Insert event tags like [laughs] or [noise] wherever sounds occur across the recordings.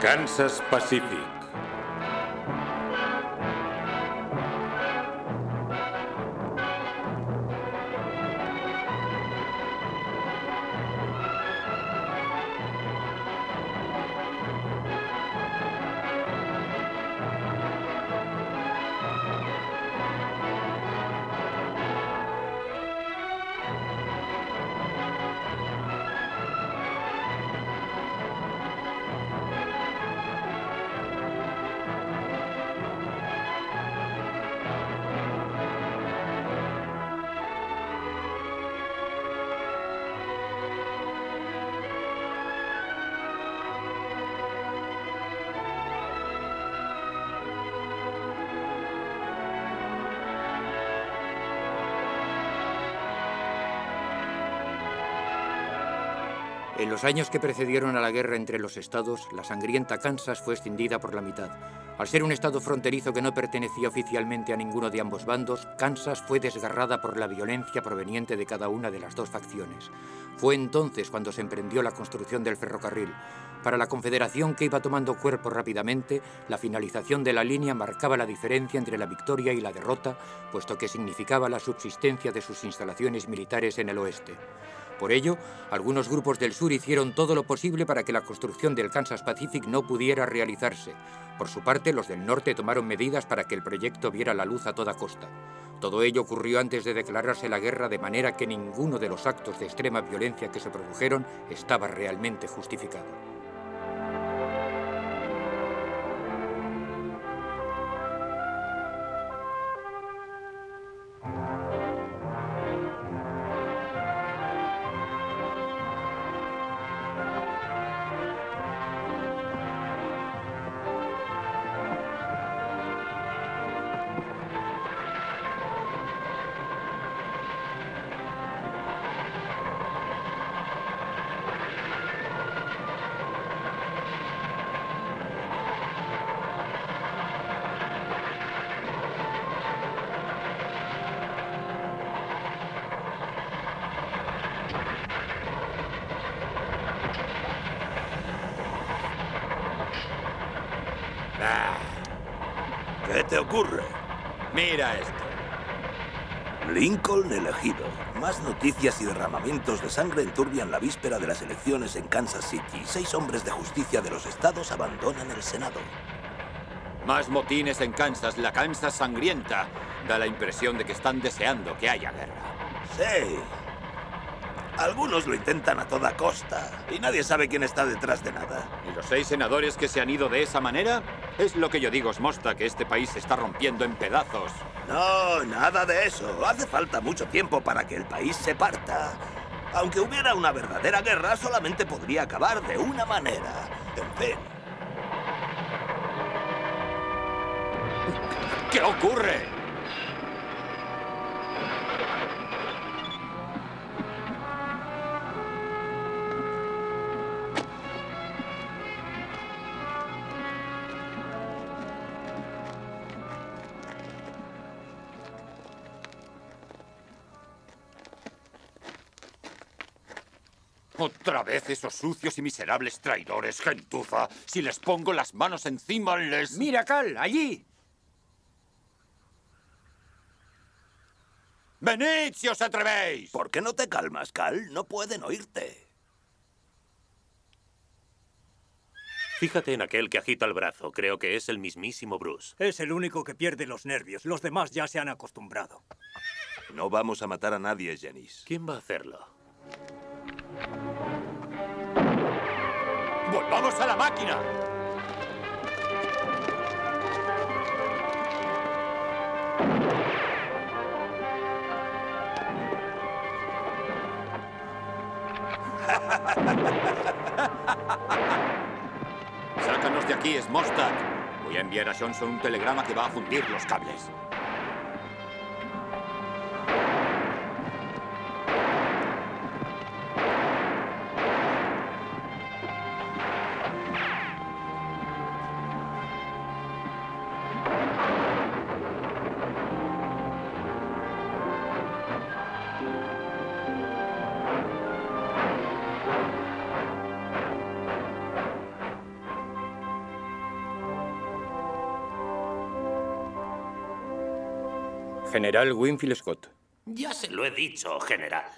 Kansas Pacific. Los años que precedieron a la guerra entre los estados, la sangrienta Kansas fue extendida por la mitad. Al ser un estado fronterizo que no pertenecía oficialmente a ninguno de ambos bandos, Kansas fue desgarrada por la violencia proveniente de cada una de las dos facciones. Fue entonces cuando se emprendió la construcción del ferrocarril. Para la Confederación, que iba tomando cuerpo rápidamente, la finalización de la línea marcaba la diferencia entre la victoria y la derrota, puesto que significaba la subsistencia de sus instalaciones militares en el oeste. Por ello, algunos grupos del sur hicieron todo lo posible para que la construcción del Kansas Pacific no pudiera realizarse. Por su parte, los del norte tomaron medidas para que el proyecto viera la luz a toda costa. Todo ello ocurrió antes de declararse la guerra, de manera que ninguno de los actos de extrema violencia que se produjeron estaba realmente justificado. Te ocurre? Mira esto. Lincoln elegido. Más noticias y derramamientos de sangre enturbian la víspera de las elecciones en Kansas City. Seis hombres de justicia de los estados abandonan el Senado. Más motines en Kansas, la Kansas sangrienta. Da la impresión de que están deseando que haya guerra. Sí. Algunos lo intentan a toda costa y nadie sabe quién está detrás de nada. ¿Y los seis senadores que se han ido de esa manera? Es lo que yo digo, Smosta, que este país se está rompiendo en pedazos. No, nada de eso. Hace falta mucho tiempo para que el país se parta. Aunque hubiera una verdadera guerra, solamente podría acabar de una manera. En fin. ¿Qué ocurre? Vez esos sucios y miserables traidores, gentuza. Si les pongo las manos encima, les... Mira, Cal, allí. ¡Venid si os atrevéis! ¿Por qué no te calmas, Cal? No pueden oírte. Fíjate en aquel que agita el brazo. Creo que es el mismísimo Bruce. Es el único que pierde los nervios. Los demás ya se han acostumbrado. No vamos a matar a nadie, Janice. ¿Quién va a hacerlo? ¡Volvamos a la máquina! [laughs] Sácanos de aquí, Smostak. Voy a enviar a Johnson un telegrama que va a fundir los cables. General Winfield Scott. Ya se lo he dicho, general.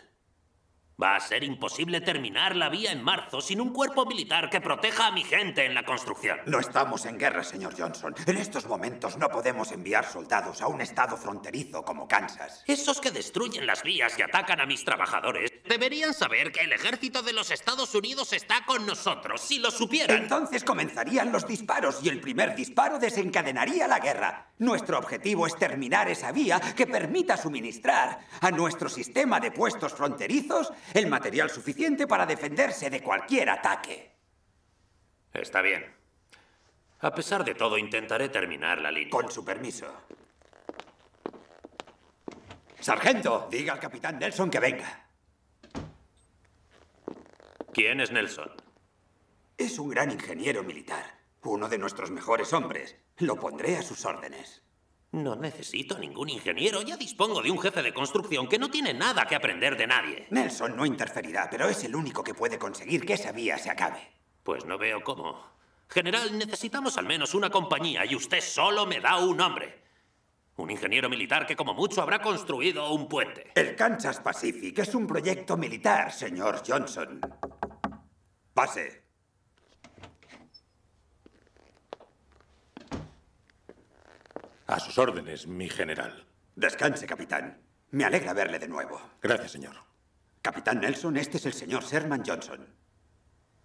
Va a ser imposible terminar la vía en marzo sin un cuerpo militar que proteja a mi gente en la construcción. No estamos en guerra, señor Johnson. En estos momentos no podemos enviar soldados a un estado fronterizo como Kansas. Esos que destruyen las vías y atacan a mis trabajadores deberían saber que el ejército de los Estados Unidos está con nosotros. Si lo supieran... Entonces comenzarían los disparos y el primer disparo desencadenaría la guerra. Nuestro objetivo es terminar esa vía que permita suministrar a nuestro sistema de puestos fronterizos el material suficiente para defenderse de cualquier ataque. Está bien. A pesar de todo, intentaré terminar la línea. Con su permiso. Sargento, diga al capitán Nelson que venga. ¿Quién es Nelson? Es un gran ingeniero militar, uno de nuestros mejores hombres. Lo pondré a sus órdenes. No necesito ningún ingeniero. Ya dispongo de un jefe de construcción que no tiene nada que aprender de nadie. Nelson no interferirá, pero es el único que puede conseguir que esa vía se acabe. Pues no veo cómo. General, necesitamos al menos una compañía y usted solo me da un hombre. Un ingeniero militar que como mucho habrá construido un puente. El Kansas Pacific es un proyecto militar, señor Johnson. Pase. A sus órdenes, mi general. Descanse, capitán. Me alegra verle de nuevo. Gracias, señor. Capitán Nelson, este es el señor Sherman Johnson.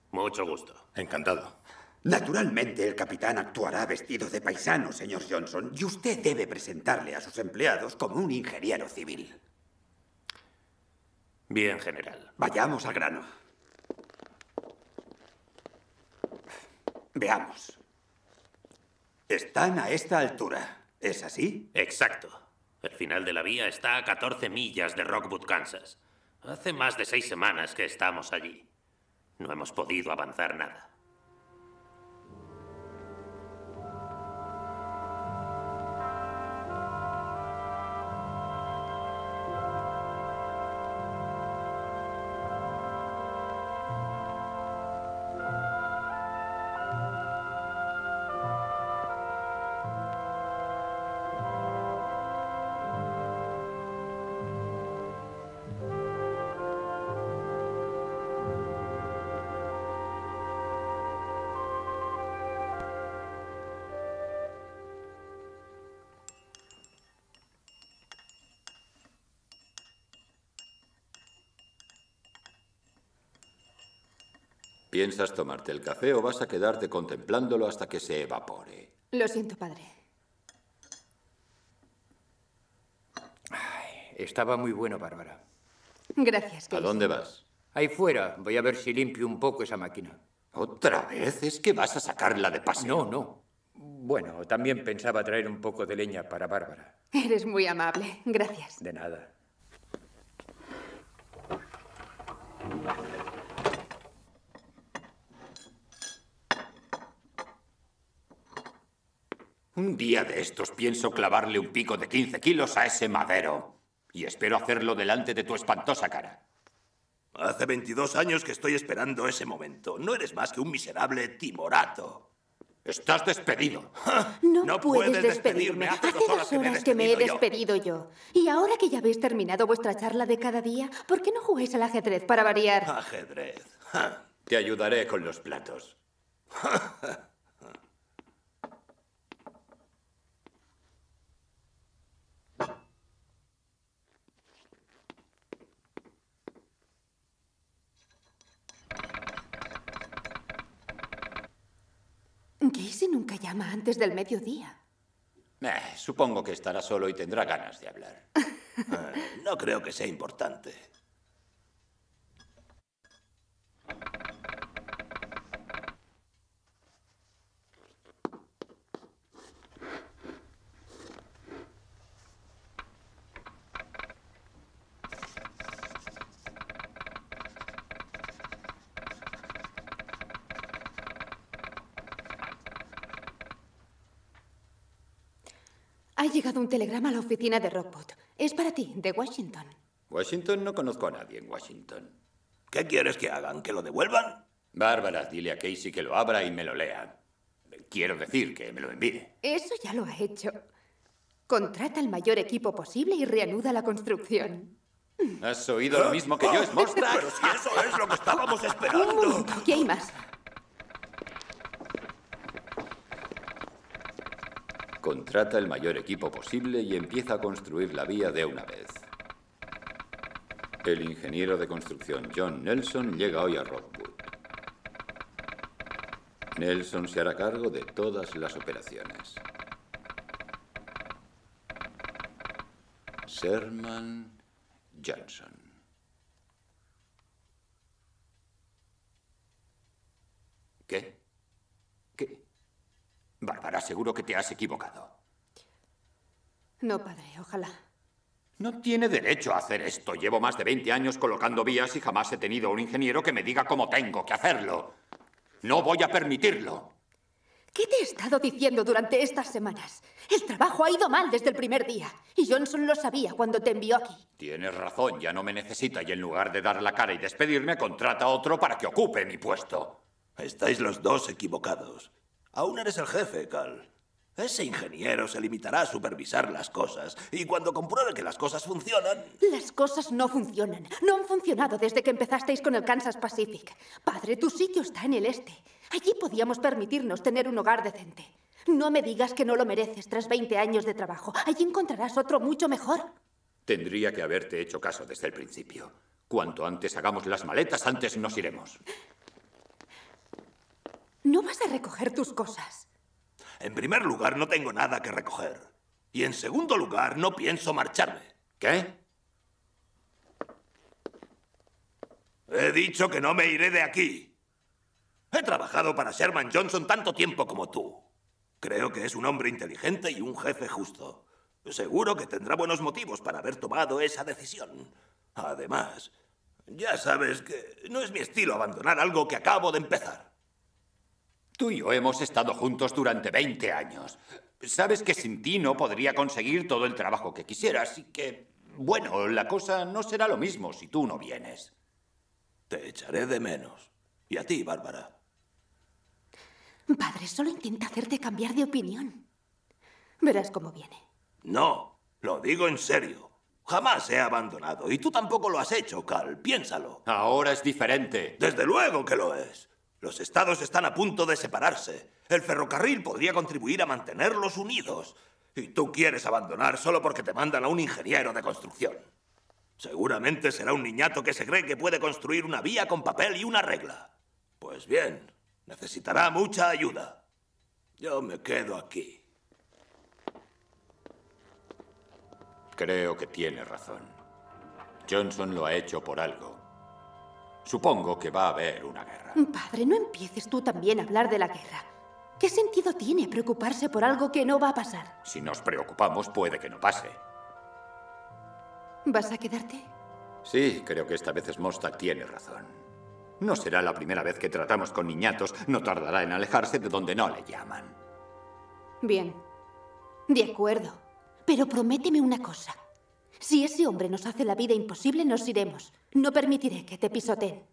Mucho gusto. Encantado. Naturalmente, el capitán actuará vestido de paisano, señor Johnson, y usted debe presentarle a sus empleados como un ingeniero civil. Bien, general. Vayamos al grano. Veamos. Están a esta altura. ¿Es así? Exacto. El final de la vía está a 14 millas de Rockwood, Kansas. Hace más de seis semanas que estamos allí. No hemos podido avanzar nada. ¿Piensas tomarte el café o vas a quedarte contemplándolo hasta que se evapore? Lo siento, padre. Estaba muy bueno, Bárbara. Gracias, ¿A dónde vas? Ahí fuera. Voy a ver si limpio un poco esa máquina. ¿Otra vez? ¿Es que vas a sacarla de paseo? No, no. Bueno, también pensaba traer un poco de leña para Bárbara. Eres muy amable. Gracias. De nada. Un día de estos pienso clavarle un pico de 15 kilos a ese madero. Y espero hacerlo delante de tu espantosa cara. Hace 22 años que estoy esperando ese momento. No eres más que un miserable timorato. Estás despedido. [laughs] No, No puedes, puedes despedirme. despedirme. Hace Hace dos horas que me he horas que me he despedido despedido yo. Y ahora que ya habéis terminado vuestra charla de cada día, ¿por qué no jugáis al ajedrez para variar? Ajedrez. Ja. Te ayudaré con los platos. [laughs] Casey nunca llama antes del mediodía. Eh, supongo que estará solo y tendrá ganas de hablar. [laughs] Eh, No creo que sea importante. Un telegrama a la oficina de Rockport. Es para ti, de Washington. Washington no conozco a nadie en Washington. ¿Qué quieres que hagan? ¿Que lo devuelvan? Bárbara, dile a Casey que lo abra y me lo lea. Quiero decir que me lo envíe. Eso ya lo ha hecho. Contrata el mayor equipo posible y reanuda la construcción. ¿Has oído lo mismo que yo, Smostak? Pero si eso es lo que estábamos Un esperando. momento, aquí hay más. Contrata el mayor equipo posible y empieza a construir la vía de una vez. El ingeniero de construcción John Nelson llega hoy a Rockwood. Nelson se hará cargo de todas las operaciones. Sherman Johnson. ¿Qué? ¿Qué? Bárbara, seguro que te has equivocado. No, padre, ojalá. No tiene derecho a hacer esto. Llevo más de 20 años colocando vías y jamás he tenido un ingeniero que me diga cómo tengo que hacerlo. No voy a permitirlo. ¿Qué te he estado diciendo durante estas semanas? El trabajo ha ido mal desde el primer día. Y Johnson lo sabía cuando te envió aquí. Tienes razón, ya no me necesita y en lugar de dar la cara y despedirme, contrata a otro para que ocupe mi puesto. Estáis los dos equivocados. Aún eres el jefe, Cal. Ese ingeniero se limitará a supervisar las cosas. Y cuando compruebe que las cosas funcionan... Las cosas no funcionan. No han funcionado desde que empezasteis con el Kansas Pacific. Padre, tu sitio está en el este. Allí podíamos permitirnos tener un hogar decente. No me digas que no lo mereces tras 20 años de trabajo. Allí encontrarás otro mucho mejor. Tendría que haberte hecho caso desde el principio. Cuanto antes hagamos las maletas, antes nos iremos. No vas a recoger tus cosas. En primer lugar, no tengo nada que recoger. Y en segundo lugar, no pienso marcharme. ¿Qué? He dicho que no me iré de aquí. He trabajado para Sherman Johnson tanto tiempo como tú. Creo que es un hombre inteligente y un jefe justo. Seguro que tendrá buenos motivos para haber tomado esa decisión. Además, ya sabes que no es mi estilo abandonar algo que acabo de empezar. Tú y yo hemos estado juntos durante 20 años. Sabes que sin ti no podría conseguir todo el trabajo que quisiera, así que, bueno, la cosa no será lo mismo si tú no vienes. Te echaré de menos. Y a ti, Bárbara. Padre, solo intenta hacerte cambiar de opinión. Verás cómo viene. No, lo digo en serio. Jamás he abandonado. Y tú tampoco lo has hecho, Cal. Piénsalo. Ahora es diferente. Desde luego que lo es. Los estados están a punto de separarse. El ferrocarril podría contribuir a mantenerlos unidos. Y tú quieres abandonar solo porque te mandan a un ingeniero de construcción. Seguramente será un niñato que se cree que puede construir una vía con papel y una regla. Pues bien, necesitará mucha ayuda. Yo me quedo aquí. Creo que tiene razón. Johnson lo ha hecho por algo. Supongo que va a haber una guerra. Padre, no empieces tú también a hablar de la guerra. ¿Qué sentido tiene preocuparse por algo que no va a pasar? Si nos preocupamos, puede que no pase. ¿Vas a quedarte? Sí, creo que esta vez Smostak tiene razón. No será la primera vez que tratamos con niñatos. No tardará en alejarse de donde no le llaman. Bien. De acuerdo. Pero prométeme una cosa. Si ese hombre nos hace la vida imposible, nos iremos. No permitiré que te pisoteen.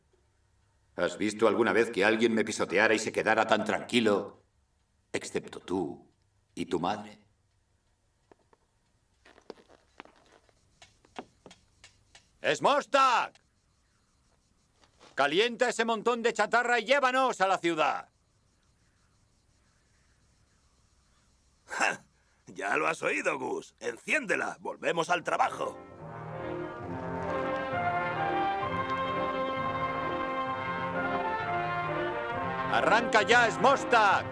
¿Has visto alguna vez que alguien me pisoteara y se quedara tan tranquilo? Excepto tú y tu madre. ¡Smostak! Calienta ese montón de chatarra y llévanos a la ciudad. ¡Ja! Ya lo has oído, Gus. Enciéndela. Volvemos al trabajo. ¡Arranca ya, Smostak!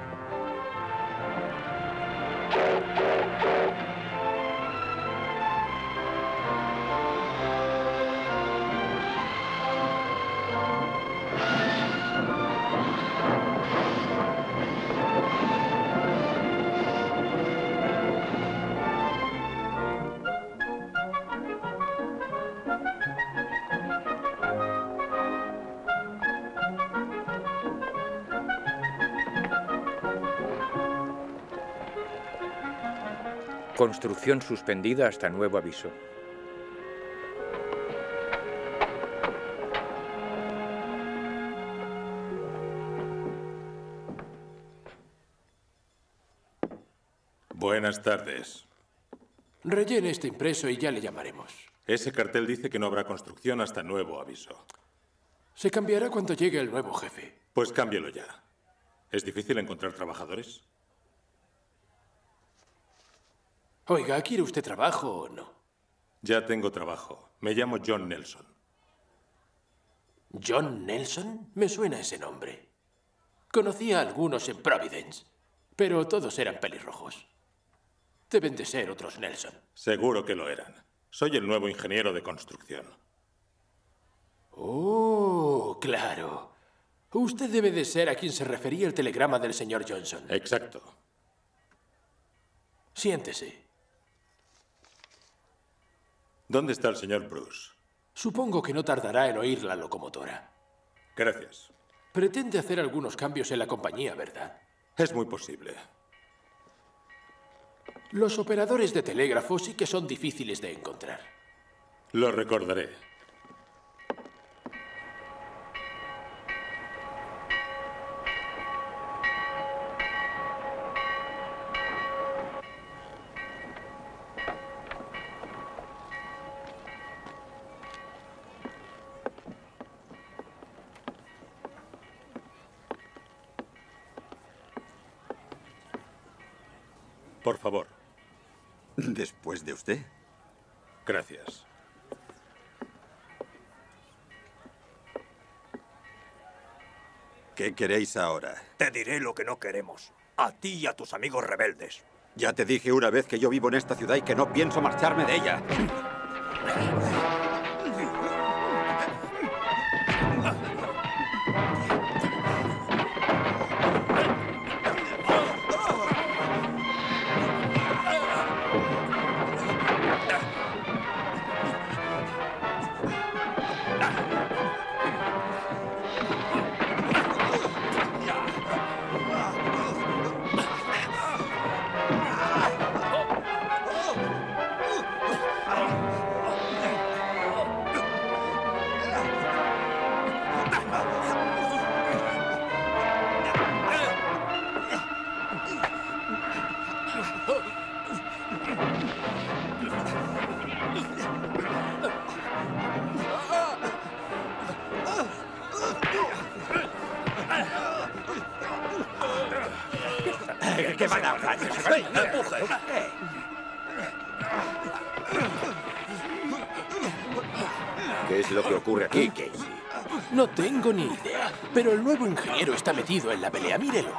Construcción suspendida hasta nuevo aviso. Buenas tardes. Rellene este impreso y ya le llamaremos. Ese cartel dice que no habrá construcción hasta nuevo aviso. Se cambiará cuando llegue el nuevo jefe. Pues cámbielo ya. ¿Es difícil encontrar trabajadores? Oiga, ¿quiere usted trabajo o no? Ya tengo trabajo. Me llamo John Nelson. ¿John Nelson? Me suena ese nombre. Conocí a algunos en Providence, pero todos eran pelirrojos. Deben de ser otros Nelson. Seguro que lo eran. Soy el nuevo ingeniero de construcción. Oh, claro. Usted debe de ser a quien se refería el telegrama del señor Johnson. Exacto. Siéntese. ¿Dónde está el señor Bruce? Supongo que no tardará en oír la locomotora. Gracias. Pretende hacer algunos cambios en la compañía, ¿verdad? Es muy posible. Los operadores de telégrafo sí que son difíciles de encontrar. Lo recordaré. Queréis ahora? Te diré lo que no queremos. A ti y a tus amigos rebeldes. Ya te dije una vez que yo vivo en esta ciudad y que no pienso marcharme de ella. Metido en la pelea, mírelo.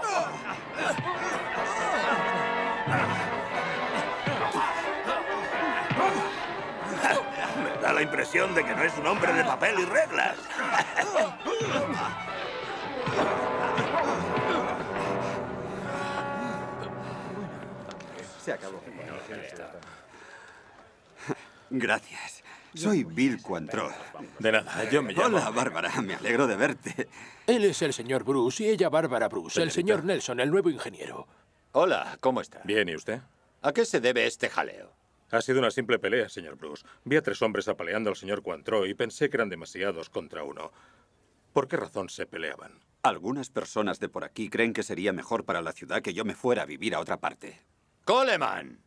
Me da la impresión de que no es un hombre de papel y reglas. Se acabó. Gracias. Soy Bill Cuantrot. De nada, yo me llamo... Hola, Bárbara. Me alegro de verte. Él es el señor Bruce y ella Bárbara Bruce, el señor Nelson, el nuevo ingeniero. Hola, ¿cómo está? Bien, ¿y usted? ¿A qué se debe este jaleo? Ha sido una simple pelea, señor Bruce. Vi a tres hombres apaleando al señor Cuantró y pensé que eran demasiados contra uno. ¿Por qué razón se peleaban? Algunas personas de por aquí creen que sería mejor para la ciudad que yo me fuera a vivir a otra parte. Coleman.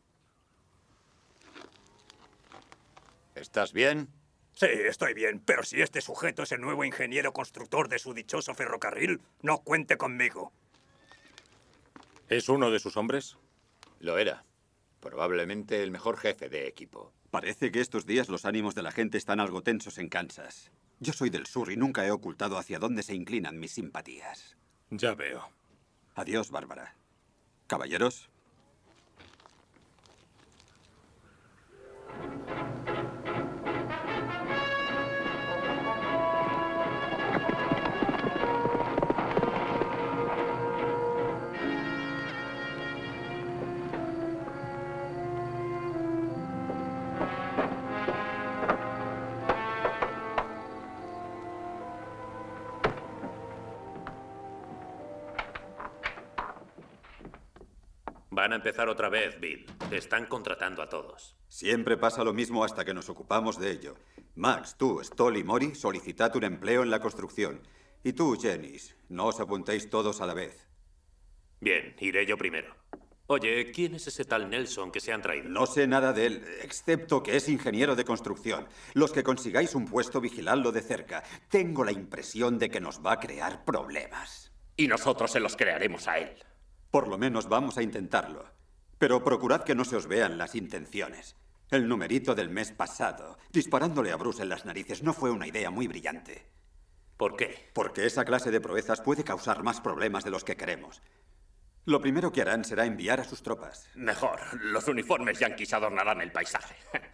¿Estás bien? Sí, estoy bien, pero si este sujeto es el nuevo ingeniero constructor de su dichoso ferrocarril, no cuente conmigo. ¿Es uno de sus hombres? Lo era. Probablemente el mejor jefe de equipo. Parece que estos días los ánimos de la gente están algo tensos en Kansas. Yo soy del sur y nunca he ocultado hacia dónde se inclinan mis simpatías. Ya veo. Adiós, Bárbara. Caballeros. Van a empezar otra vez, Bill. Te están contratando a todos. Siempre pasa lo mismo hasta que nos ocupamos de ello. Max, tú, Stoll y Mori, solicitad un empleo en la construcción. Y tú, Jennings, no os apuntéis todos a la vez. Bien, iré yo primero. Oye, ¿quién es ese tal Nelson que se han traído? No sé nada de él, excepto que es ingeniero de construcción. Los que consigáis un puesto, vigiladlo de cerca. Tengo la impresión de que nos va a crear problemas. Y nosotros se los crearemos a él. Por lo menos vamos a intentarlo. Pero procurad que no se os vean las intenciones. El numerito del mes pasado, disparándole a Bruce en las narices, no fue una idea muy brillante. ¿Por qué? Porque esa clase de proezas puede causar más problemas de los que queremos. Lo primero que harán será enviar a sus tropas. Mejor, los uniformes yanquis adornarán el paisaje. [laughs]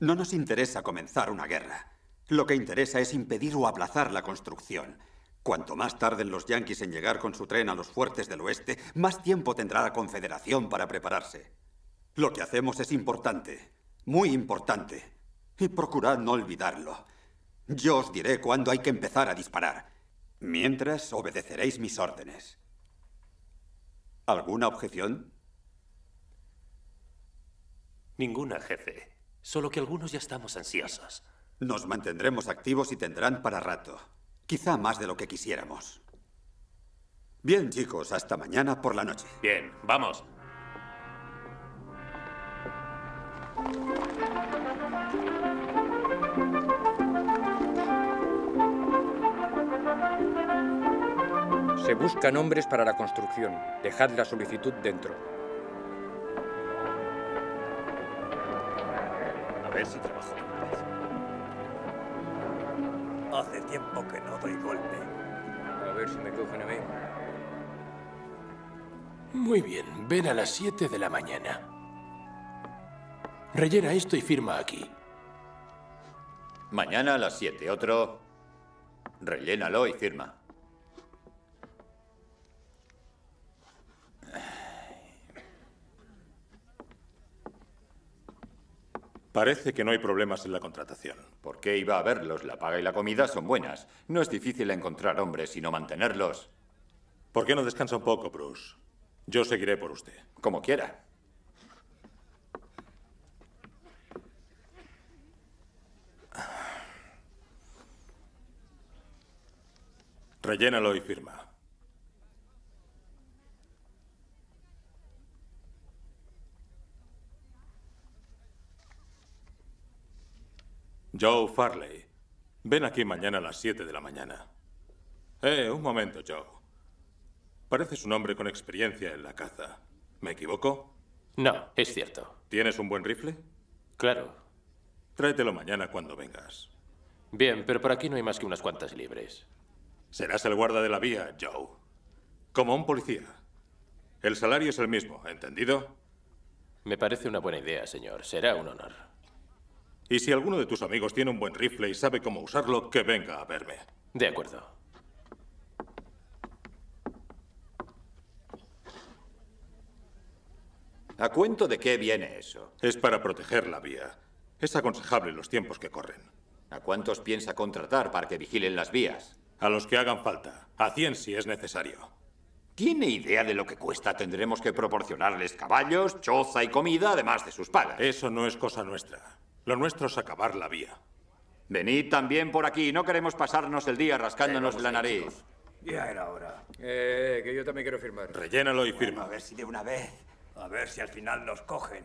No nos interesa comenzar una guerra. Lo que interesa es impedir o aplazar la construcción. Cuanto más tarden los yanquis en llegar con su tren a los fuertes del oeste, más tiempo tendrá la Confederación para prepararse. Lo que hacemos es importante, muy importante. Y procurad no olvidarlo. Yo os diré cuándo hay que empezar a disparar. Mientras obedeceréis mis órdenes. ¿Alguna objeción? Ninguna, jefe. Solo que algunos ya estamos ansiosos. Nos mantendremos activos y tendrán para rato. Quizá más de lo que quisiéramos. Bien, chicos, hasta mañana por la noche. Bien, vamos. Se buscan hombres para la construcción. Dejad la solicitud dentro. A ver si trabajo. Hace tiempo que no doy golpe. A ver si me cogen a mí. Muy bien, ven a las 7 de la mañana. Rellena esto y firma aquí. Mañana a las 7. Otro. Rellénalo y firma. Parece que no hay problemas en la contratación. ¿Por qué iba a haberlos? La paga y la comida son buenas. No es difícil encontrar hombres, sino mantenerlos. ¿Por qué no descansa un poco, Bruce? Yo seguiré por usted. Como quiera. Rellénalo y firma. Joe Farley, ven aquí mañana a las 7 de la mañana. Eh, un momento, Joe. Pareces un hombre con experiencia en la caza. ¿Me equivoco? No, es cierto. ¿Tienes un buen rifle? Claro. Tráetelo mañana cuando vengas. Bien, pero por aquí no hay más que unas cuantas libres. Serás el guarda de la vía, Joe. Como un policía. El salario es el mismo, ¿entendido? Me parece una buena idea, señor. Será un honor. Y si alguno de tus amigos tiene un buen rifle y sabe cómo usarlo, que venga a verme. De acuerdo. ¿A cuento de qué viene eso? Es para proteger la vía. Es aconsejable en los tiempos que corren. ¿A cuántos piensa contratar para que vigilen las vías? A los que hagan falta. A 100 si es necesario. ¿Tiene idea de lo que cuesta? Tendremos que proporcionarles caballos, choza y comida, además de sus pagas. Eso no es cosa nuestra. Lo nuestro es acabar la vía. Venid también por aquí. No queremos pasarnos el día rascándonos la nariz. Ya era hora. Eh, que yo también quiero firmar. Rellénalo y firma. A ver si de una vez. A ver si al final nos cogen.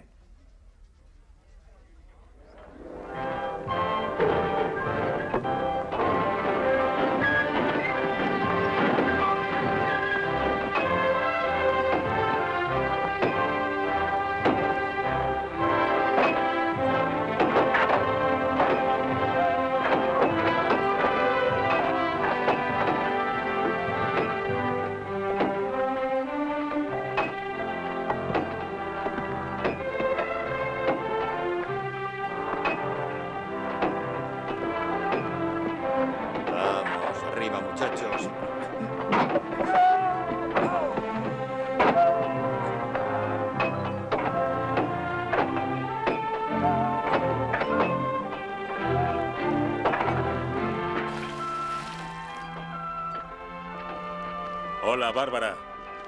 Hola, Bárbara.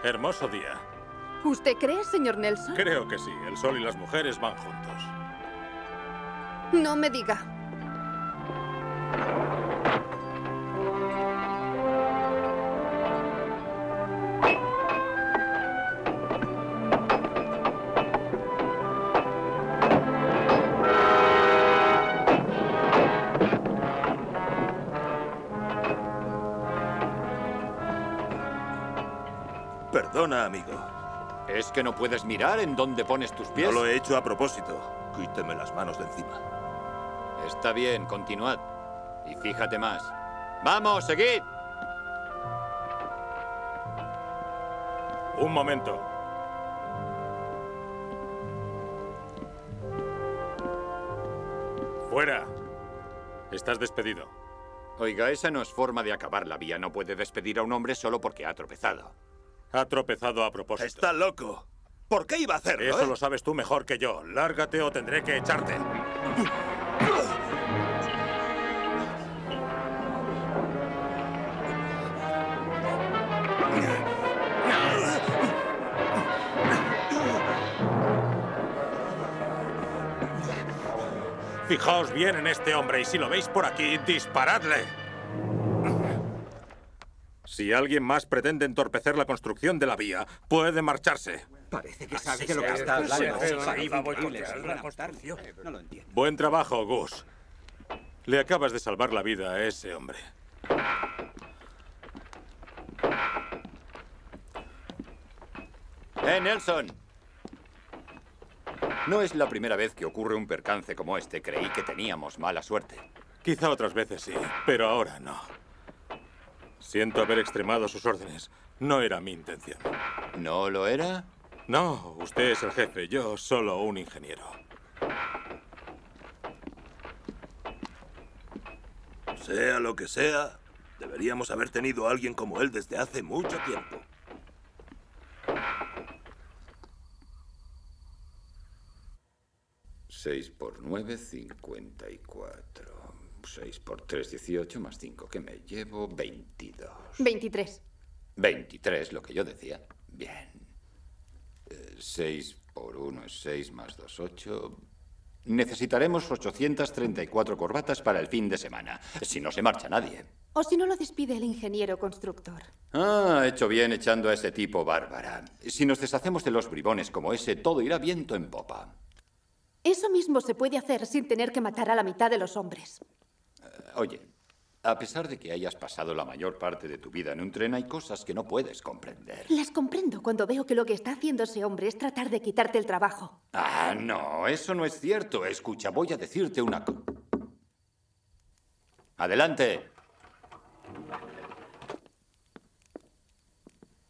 Hermoso día. ¿Usted cree, señor Nelson? Creo que sí. El sol y las mujeres van juntos. No me diga. Que no puedes mirar en dónde pones tus pies? No lo he hecho a propósito. Quíteme las manos de encima. Está bien, continuad. Y fíjate más. ¡Vamos, seguid! Un momento. Fuera. Estás despedido. Oiga, esa no es forma de acabar la vía. No puede despedir a un hombre solo porque ha tropezado. Ha tropezado a propósito. Está loco. ¿Por qué iba a hacerlo? Eso eh? lo sabes tú mejor que yo. Lárgate o tendré que echarte. Fijaos bien en este hombre y si lo veis por aquí, disparadle. Si alguien más pretende entorpecer la construcción de la vía, puede marcharse. Parece que sabe de lo que está hablando. Buen trabajo, Gus. Le acabas de salvar la vida a ese hombre. ¡Eh, Nelson! No es la primera vez que ocurre un percance como este. Creí que teníamos mala suerte. Quizá otras veces sí, pero ahora no. Siento haber extremado sus órdenes. No era mi intención. ¿No lo era? No, usted es el jefe, yo solo un ingeniero. Sea lo que sea, deberíamos haber tenido a alguien como él desde hace mucho tiempo. Seis por nueve, cincuenta y cuatro. Seis por tres, dieciocho, más cinco. ¿Qué me llevo? Veintidós. 23. 23, lo que yo decía. Bien. 6 por 1 es 6 más 2, 8. Necesitaremos 834 corbatas para el fin de semana, si no se marcha nadie. O si no lo despide el ingeniero constructor. Ah, hecho bien echando a ese tipo bárbara. Si nos deshacemos de los bribones como ese, todo irá viento en popa. Eso mismo se puede hacer sin tener que matar a la mitad de los hombres. Oye, a pesar de que hayas pasado la mayor parte de tu vida en un tren, hay cosas que no puedes comprender. Las comprendo cuando veo que lo que está haciendo ese hombre es tratar de quitarte el trabajo. Ah, no, eso no es cierto. Escucha, voy a decirte una cosa. Adelante.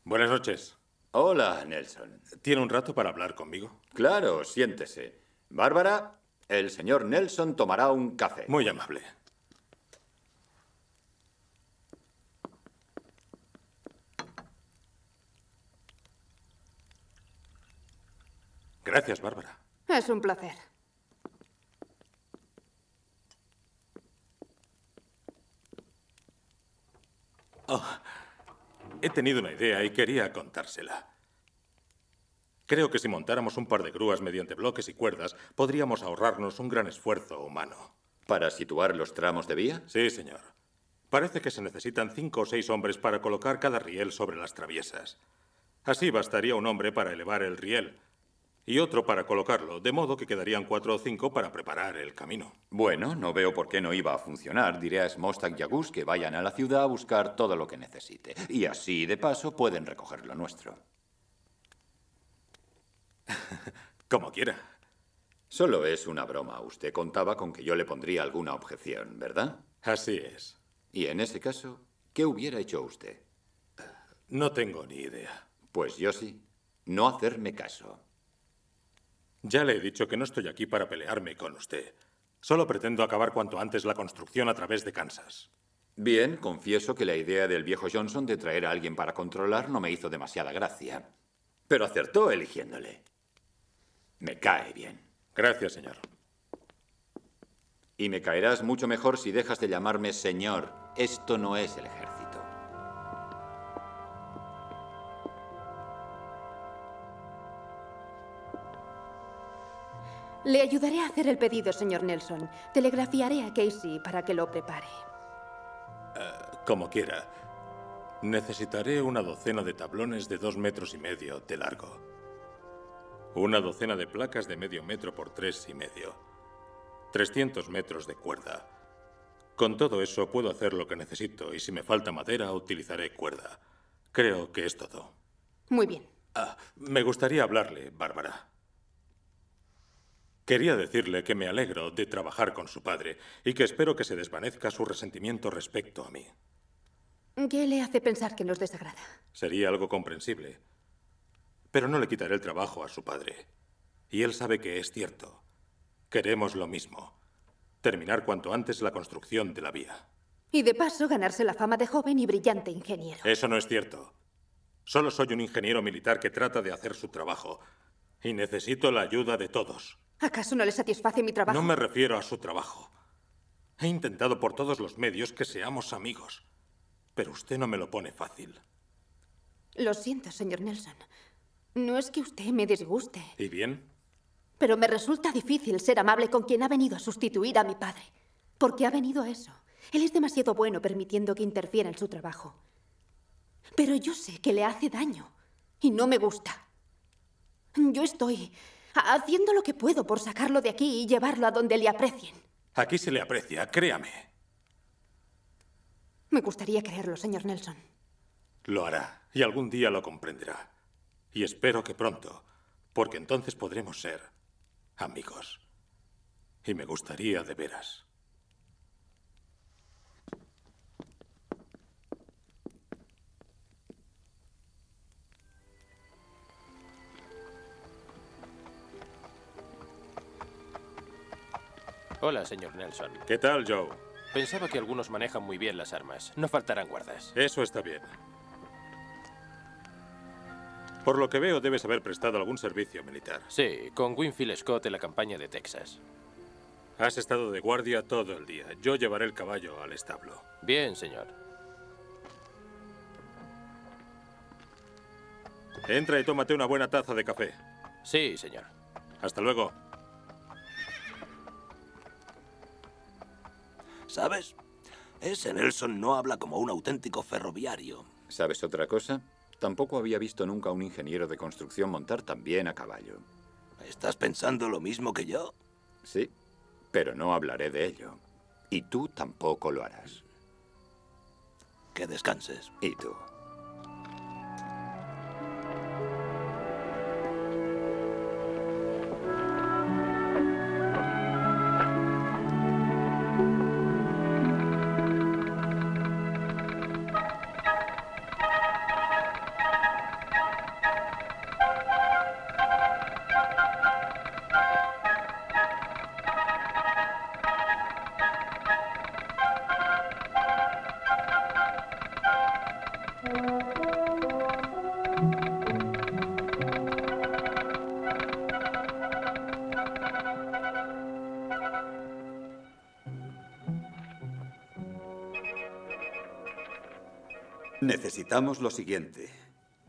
Buenas noches. Hola, Nelson. ¿Tiene un rato para hablar conmigo? Claro, siéntese. Bárbara, el señor Nelson tomará un café. Muy amable. Gracias, Bárbara. Es un placer. He tenido una idea y quería contársela. Creo que si montáramos un par de grúas mediante bloques y cuerdas, podríamos ahorrarnos un gran esfuerzo humano. ¿Para situar los tramos de vía? Sí, señor. Parece que se necesitan cinco o seis hombres para colocar cada riel sobre las traviesas. Así bastaría un hombre para elevar el riel y otro para colocarlo, de modo que quedarían cuatro o cinco para preparar el camino. Bueno, no veo por qué no iba a funcionar. Diré a Smostak y a Gus que vayan a la ciudad a buscar todo lo que necesite. Y así, de paso, pueden recoger lo nuestro. [laughs] Como quiera. Solo es una broma. Usted contaba con que yo le pondría alguna objeción, ¿verdad? Así es. Y en ese caso, ¿qué hubiera hecho usted? No tengo ni idea. Pues yo sí. No hacerme caso. Ya le he dicho que no estoy aquí para pelearme con usted. Solo pretendo acabar cuanto antes la construcción a través de Kansas. Bien, confieso que la idea del viejo Johnson de traer a alguien para controlar no me hizo demasiada gracia. Pero acertó eligiéndole. Me cae bien. Gracias, señor. Y me caerás mucho mejor si dejas de llamarme señor. Esto no es el ejército. Le ayudaré a hacer el pedido, señor Nelson. Telegrafiaré a Casey para que lo prepare. Como quiera. Necesitaré una docena de tablones de dos metros y medio de largo. Una docena de placas de medio metro por tres y medio. 300 metros de cuerda. Con todo eso puedo hacer lo que necesito y si me falta madera utilizaré cuerda. Creo que es todo. Muy bien. Ah, me gustaría hablarle, Bárbara. Quería decirle que me alegro de trabajar con su padre y que espero que se desvanezca su resentimiento respecto a mí. ¿Qué le hace pensar que nos desagrada? Sería algo comprensible. Pero no le quitaré el trabajo a su padre. Y él sabe que es cierto. Queremos lo mismo. Terminar cuanto antes la construcción de la vía. Y de paso ganarse la fama de joven y brillante ingeniero. Eso no es cierto. Solo soy un ingeniero militar que trata de hacer su trabajo. Y necesito la ayuda de todos. ¿Acaso no le satisface mi trabajo? No me refiero a su trabajo. He intentado por todos los medios que seamos amigos. Pero usted no me lo pone fácil. Lo siento, señor Nelson. No es que usted me disguste. ¿Y bien? Pero me resulta difícil ser amable con quien ha venido a sustituir a mi padre. Porque ha venido a eso. Él es demasiado bueno permitiendo que interfiera en su trabajo. Pero yo sé que le hace daño. Y no me gusta. Yo estoy haciendo lo que puedo por sacarlo de aquí y llevarlo a donde le aprecien. Aquí se le aprecia, créame. Me gustaría creerlo, señor Nelson. Lo hará, y algún día lo comprenderá. Y espero que pronto, porque entonces podremos ser amigos. Y me gustaría de veras. Hola, señor Nelson. ¿Qué tal, Joe? Pensaba que algunos manejan muy bien las armas. No faltarán guardas. Eso está bien. Por lo que veo, debes haber prestado algún servicio militar. Sí, con Winfield Scott en la campaña de Texas. Has estado de guardia todo el día. Yo llevaré el caballo al establo. Bien, señor. Entra y tómate una buena taza de café. Sí, señor. Hasta luego. ¿Sabes? Ese Nelson no habla como un auténtico ferroviario. ¿Sabes otra cosa? Tampoco había visto nunca a un ingeniero de construcción montar tan bien a caballo. ¿Estás pensando lo mismo que yo? Sí, pero no hablaré de ello. Y tú tampoco lo harás. Que descanses. ¿Y tú? Necesitamos lo siguiente.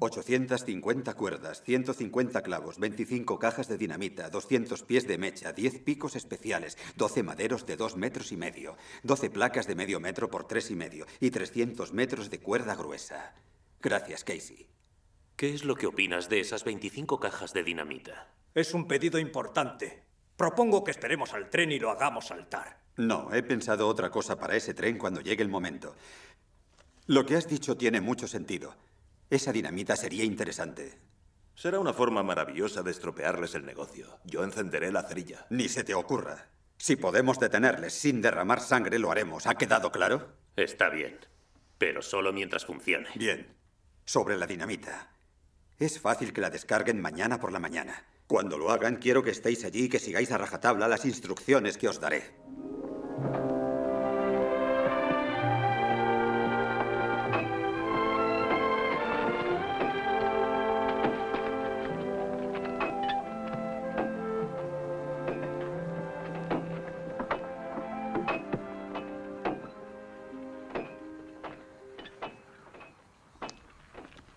850 cuerdas, 150 clavos, 25 cajas de dinamita, 200 pies de mecha, 10 picos especiales, 12 maderos de 2 metros y medio, 12 placas de medio metro por 3 y medio y 300 metros de cuerda gruesa. Gracias, Casey. ¿Qué es lo que opinas de esas 25 cajas de dinamita? Es un pedido importante. Propongo que esperemos al tren y lo hagamos saltar. No, he pensado otra cosa para ese tren cuando llegue el momento. Lo que has dicho tiene mucho sentido. Esa dinamita sería interesante. Será una forma maravillosa de estropearles el negocio. Yo encenderé la cerilla. Ni se te ocurra. Si podemos detenerles sin derramar sangre, lo haremos. ¿Ha quedado claro? Está bien, pero solo mientras funcione. Bien. Sobre la dinamita. Es fácil que la descarguen mañana por la mañana. Cuando lo hagan, quiero que estéis allí y que sigáis a rajatabla las instrucciones que os daré.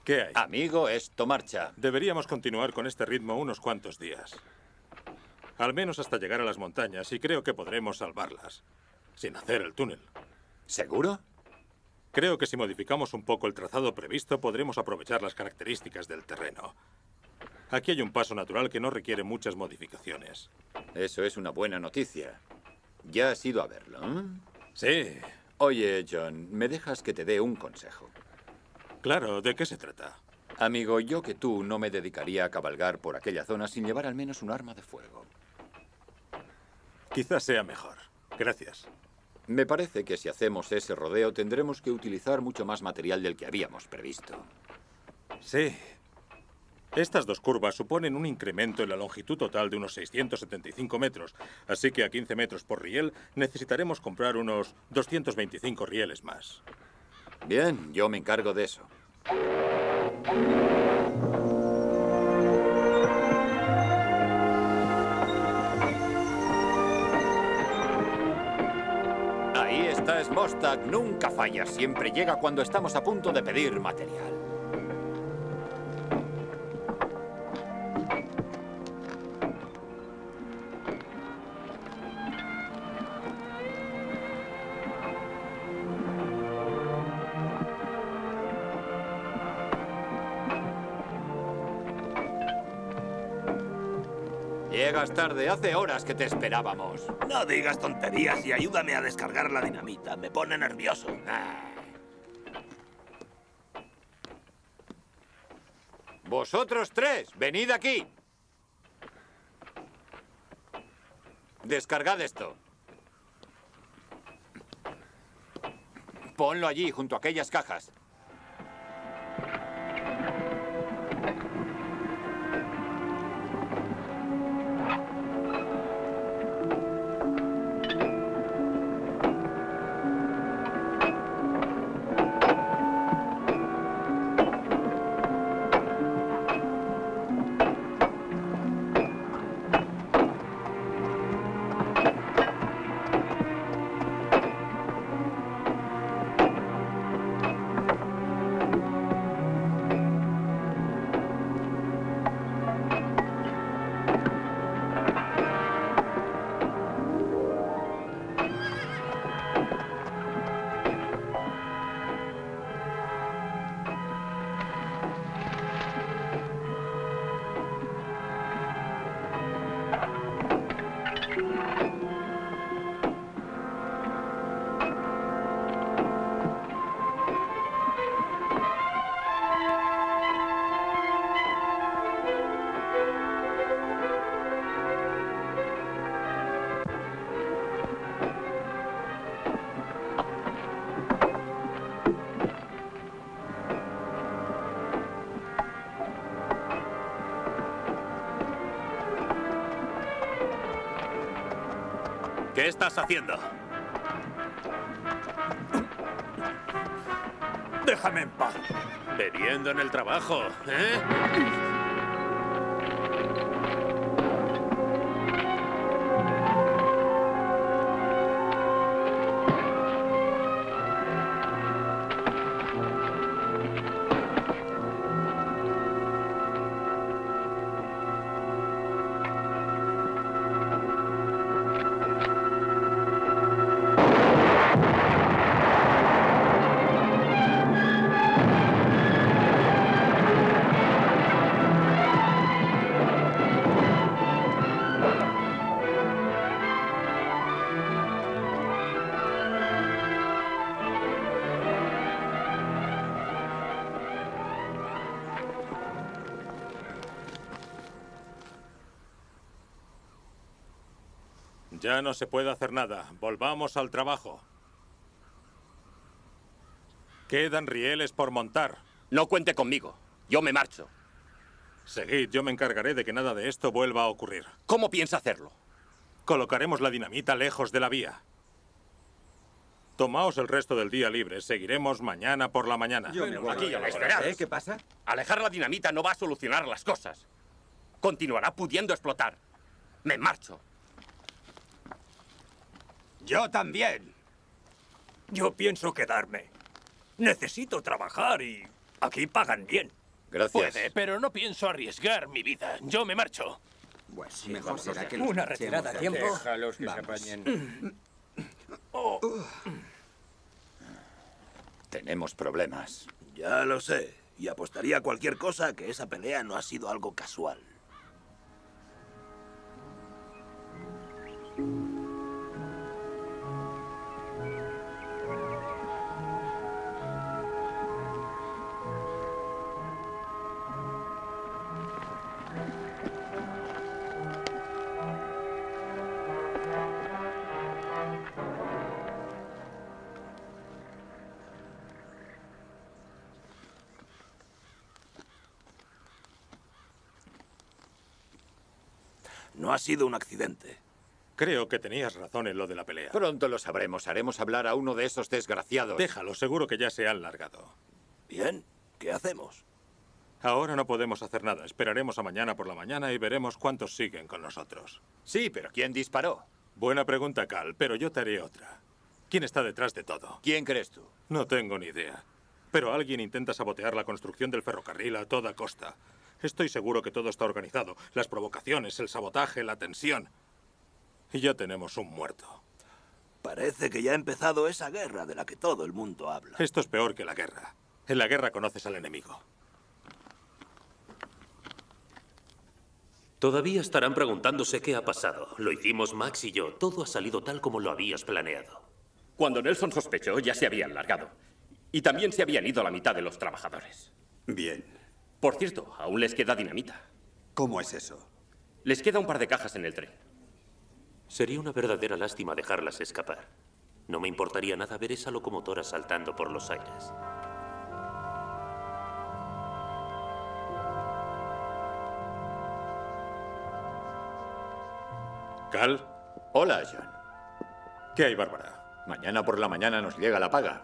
¿Qué hay? Amigo, esto marcha. Deberíamos continuar con este ritmo unos cuantos días. Al menos hasta llegar a las montañas y creo que podremos salvarlas. Sin hacer el túnel. ¿Seguro? Creo que si modificamos un poco el trazado previsto podremos aprovechar las características del terreno. Aquí hay un paso natural que no requiere muchas modificaciones. Eso es una buena noticia. ¿Ya has ido a verlo? eh? Sí, Oye, John, ¿me dejas que te dé un consejo? Claro. ¿De qué se trata? Amigo, yo que tú no me dedicaría a cabalgar por aquella zona sin llevar al menos un arma de fuego. Quizás sea mejor. Gracias. Me parece que si hacemos ese rodeo tendremos que utilizar mucho más material del que habíamos previsto. Sí. Estas dos curvas suponen un incremento en la longitud total de unos 675 metros, así que a 15 metros por riel necesitaremos comprar unos 225 rieles más. Bien, yo me encargo de eso. Ahí está Smostag, nunca falla, siempre llega cuando estamos a punto de pedir material. Llegas tarde, hace horas que te esperábamos. No digas tonterías y ayúdame a descargar la dinamita. Me pone nervioso. Vosotros tres, venid aquí. Descargad esto. Ponlo allí, junto a aquellas cajas. Estás haciendo? Déjame en paz. Bebiendo en el trabajo, ¿eh? Ya no se puede hacer nada. Volvamos al trabajo. Quedan rieles por montar. No cuente conmigo. Yo me marcho. Seguid, yo me encargaré de que nada de esto vuelva a ocurrir. ¿Cómo piensa hacerlo? Colocaremos la dinamita lejos de la vía. Tomaos el resto del día libre. Seguiremos mañana por la mañana. Aquí ya Esperad. ¿Eh? ¿Qué pasa? Alejar la dinamita no va a solucionar las cosas. Continuará pudiendo explotar. Me marcho. Yo también. Yo pienso quedarme. Necesito trabajar y aquí pagan bien. Gracias. Puede, pero no pienso arriesgar mi vida. Yo me marcho. Pues mejor será que Una retirada a tiempo. Déjalos que se apañen. Tenemos problemas. Ya lo sé. Y apostaría a cualquier cosa que esa pelea no ha sido algo casual. Ha sido un accidente. Creo que tenías razón en lo de la pelea. Pronto lo sabremos. Haremos hablar a uno de esos desgraciados. Déjalo, seguro que ya se han largado. Bien, ¿qué hacemos? Ahora no podemos hacer nada. Esperaremos a mañana por la mañana y veremos cuántos siguen con nosotros. Sí, pero ¿quién disparó? Buena pregunta, Cal, pero yo te haré otra. ¿Quién está detrás de todo? ¿Quién crees tú? No tengo ni idea. Pero alguien intenta sabotear la construcción del ferrocarril a toda costa. Estoy seguro que todo está organizado. Las provocaciones, el sabotaje, la tensión. Y ya tenemos un muerto. Parece que ya ha empezado esa guerra de la que todo el mundo habla. Esto es peor que la guerra. En la guerra conoces al enemigo. Todavía estarán preguntándose qué ha pasado. Lo hicimos Max y yo. Todo ha salido tal como lo habías planeado. Cuando Nelson sospechó, ya se habían largado. Y también se habían ido la mitad de los trabajadores. Bien. Por cierto, aún les queda dinamita. ¿Cómo es eso? Les queda un par de cajas en el tren. Sería una verdadera lástima dejarlas escapar. No me importaría nada ver esa locomotora saltando por los aires. Cal, Hola, John. ¿qué hay, Bárbara? Mañana por la mañana nos llega la paga.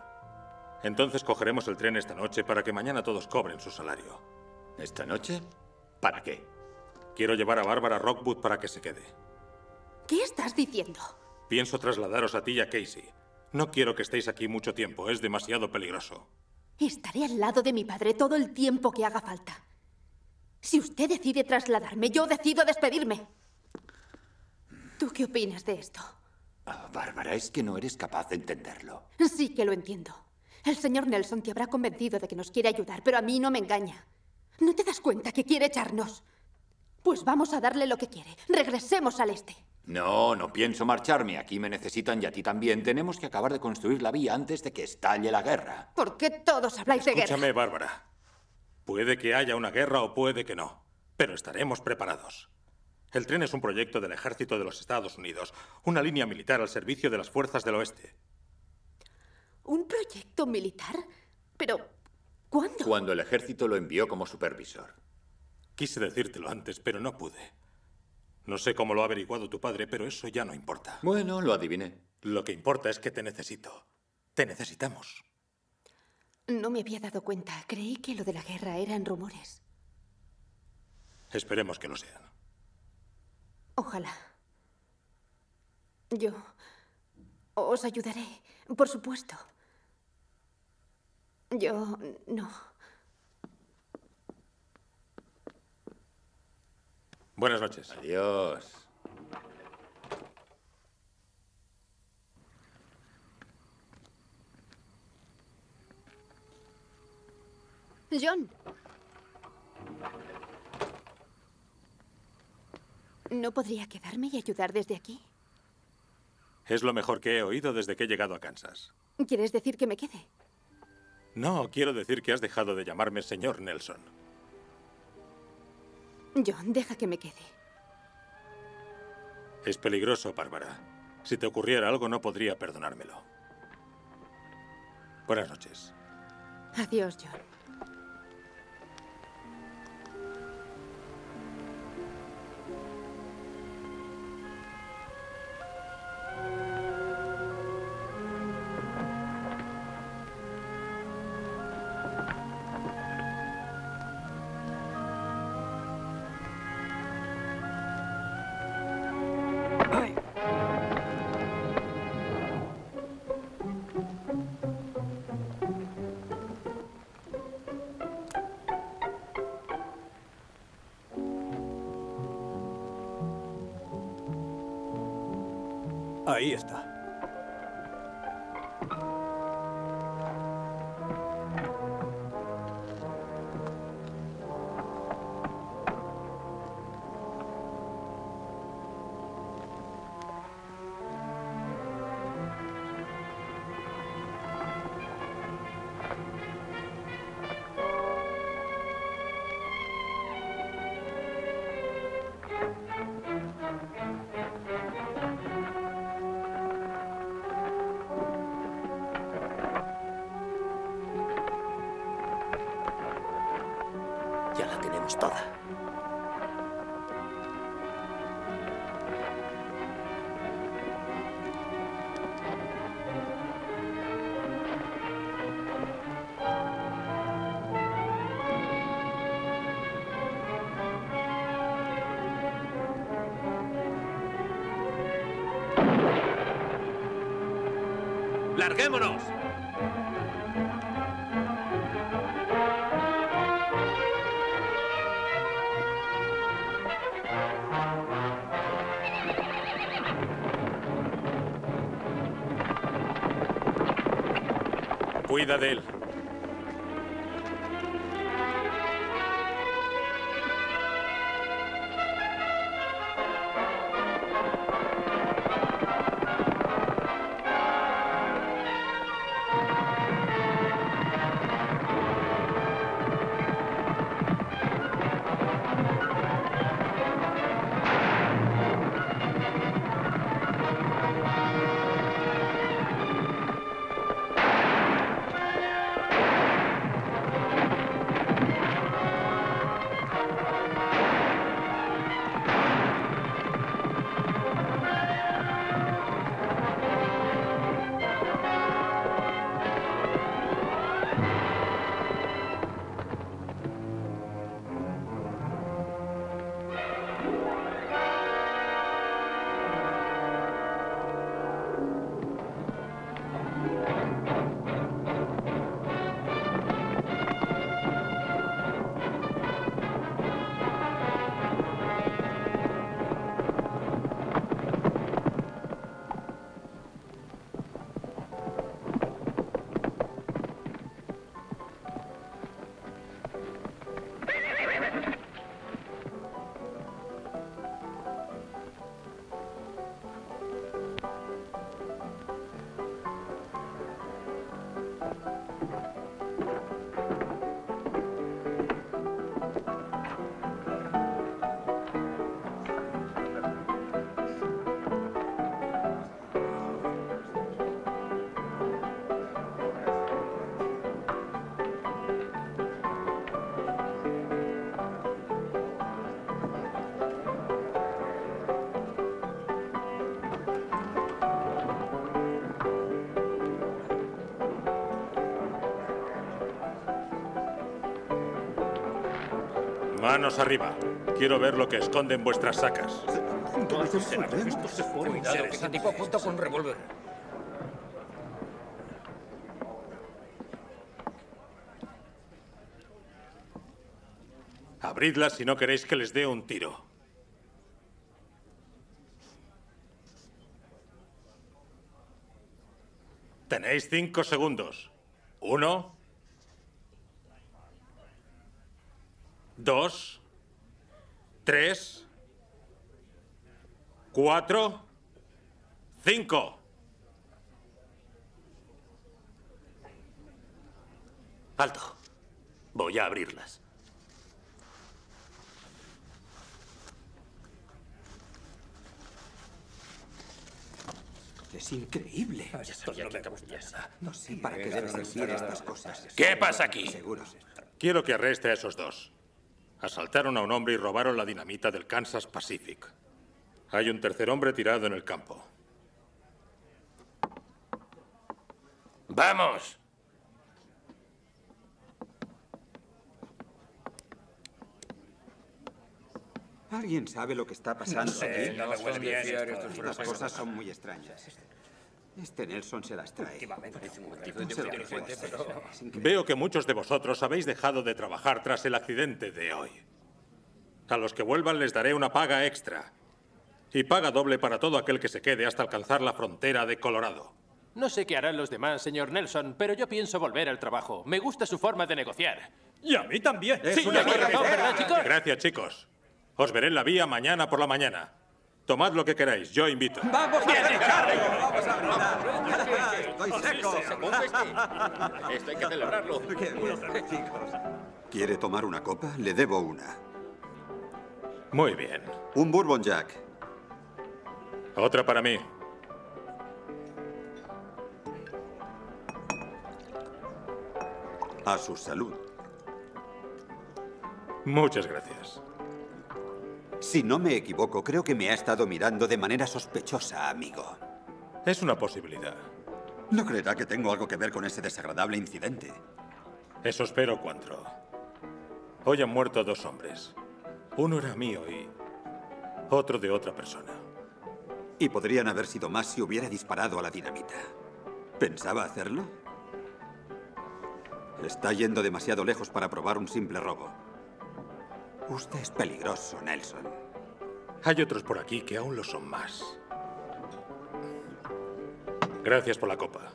Entonces cogeremos el tren esta noche para que mañana todos cobren su salario. ¿Esta noche? ¿Para qué? Quiero llevar a Bárbara a Rockwood para que se quede. ¿Qué estás diciendo? Pienso trasladaros a ti y a Casey. No quiero que estéis aquí mucho tiempo, es demasiado peligroso. Estaré al lado de mi padre todo el tiempo que haga falta. Si usted decide trasladarme, yo decido despedirme. ¿Tú qué opinas de esto? Ah, Bárbara, es que no eres capaz de entenderlo. Sí que lo entiendo. El señor Nelson te habrá convencido de que nos quiere ayudar, pero a mí no me engaña. ¿No te das cuenta que quiere echarnos? Pues vamos a darle lo que quiere. Regresemos al este. No, no pienso marcharme. Aquí me necesitan y a ti también. Tenemos que acabar de construir la vía antes de que estalle la guerra. ¿Por qué todos habláis de guerra? Escúchame, Bárbara. Puede que haya una guerra o puede que no, pero estaremos preparados. El tren es un proyecto del ejército de los Estados Unidos, una línea militar al servicio de las fuerzas del oeste. ¿Un proyecto militar? Pero, ¿cuándo? Cuando el ejército lo envió como supervisor. Quise decírtelo antes, pero no pude. No sé cómo lo ha averiguado tu padre, pero eso ya no importa. Bueno, lo adiviné. Lo que importa es que te necesito. Te necesitamos. No me había dado cuenta. Creí que lo de la guerra eran rumores. Esperemos que lo sean. Ojalá. Yo os ayudaré, por supuesto. Yo no. Buenas noches. Adiós. John. ¿No podría quedarme y ayudar desde aquí? Es lo mejor que he oído desde que he llegado a Kansas. ¿Quieres decir que me quede? No, quiero decir que has dejado de llamarme señor Nelson. John, deja que me quede. Es peligroso, Bárbara. Si te ocurriera algo, no podría perdonármelo. Buenas noches. Adiós, John. darnos toda. ¡Larguémonos! Cuida de él. Manos arriba. Quiero ver lo que esconden vuestras sacas. Cuidado, que ese tipo apunta con un revólver. Abridlas si no queréis que les dé un tiro. Tenéis cinco segundos. Uno. Dos. Tres. Cuatro. Cinco. Alto. Voy a abrirlas. Es increíble. Esto no me gusta. No sé para qué deben decir estas cosas. ¿Qué pasa aquí? Seguro. Quiero que arreste a esos dos. Asaltaron a un hombre y robaron la dinamita del Kansas Pacific. Hay un tercer hombre tirado en el campo. ¡Vamos! ¿Alguien sabe lo que está pasando sé, aquí? no esto. Estas cosas son muy extrañas. Este Nelson se las trae. Es increíble. Veo que muchos de vosotros habéis dejado de trabajar tras el accidente de hoy. A los que vuelvan les daré una paga extra. Y paga doble para todo aquel que se quede hasta alcanzar la frontera de Colorado. No sé qué harán los demás, señor Nelson, pero yo pienso volver al trabajo. Me gusta su forma de negociar. Y a mí también. Sí, tenéis razón, ¿verdad, chicos? Gracias, chicos. Os veré en la vía mañana por la mañana. Tomad lo que queráis, yo invito. ¡Vamos a celebrar! ¡Vamos a brindar! ¡Estoy seco! Esto hay que celebrarlo. Bien. ¿Quiere tomar una copa? Le debo una. Muy bien. Un Bourbon Jack. Otra para mí. A su salud. Muchas gracias. Si no me equivoco, creo que me ha estado mirando de manera sospechosa, amigo. Es una posibilidad. No creerá que tengo algo que ver con ese desagradable incidente. Eso espero, Cuantro. Hoy han muerto dos hombres. Uno era mío y otro de otra persona. Y podrían haber sido más si hubiera disparado a la dinamita. ¿Pensaba hacerlo? Está yendo demasiado lejos para probar un simple robo. Usted es peligroso, Nelson. Hay otros por aquí que aún lo son más. Gracias por la copa.